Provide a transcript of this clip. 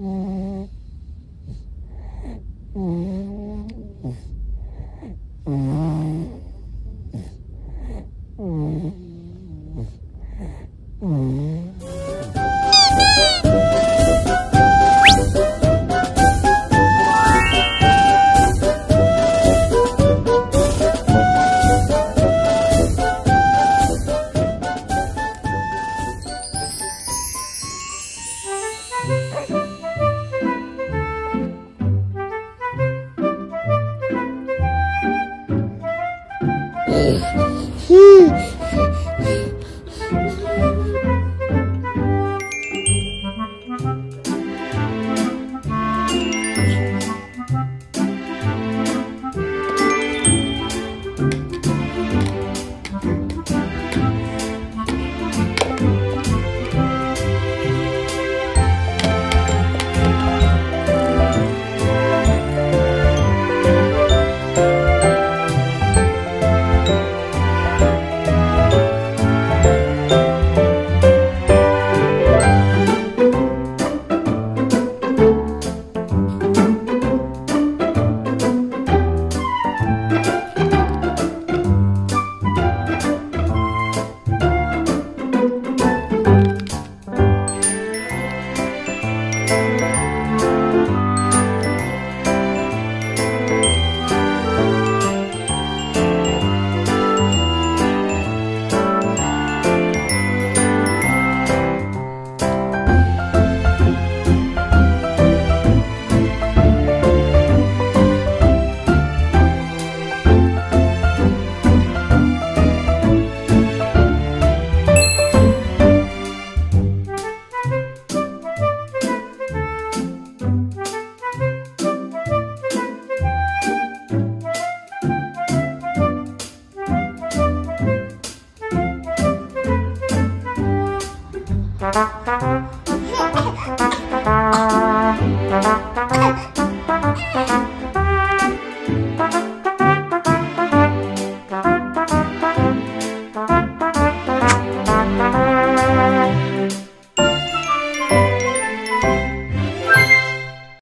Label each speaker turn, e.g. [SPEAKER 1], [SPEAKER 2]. [SPEAKER 1] Mm.
[SPEAKER 2] うん